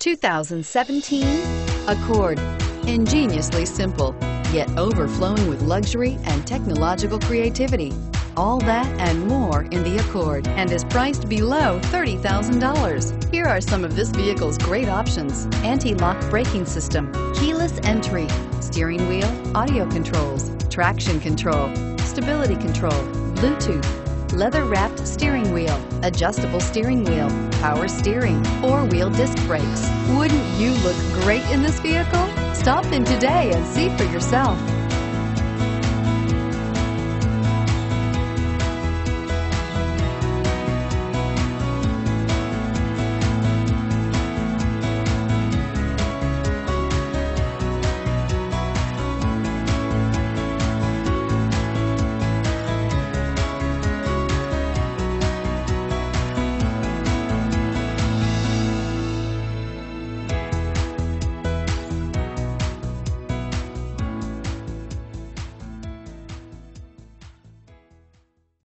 2017 Accord. Ingeniously simple, yet overflowing with luxury and technological creativity. All that and more in the Accord and is priced below $30,000. Here are some of this vehicle's great options. Anti-lock braking system, keyless entry, steering wheel, audio controls, traction control, stability control, Bluetooth, leather-wrapped steering wheel, adjustable steering wheel, power steering, four-wheel disc brakes. Wouldn't you look great in this vehicle? Stop in today and see for yourself.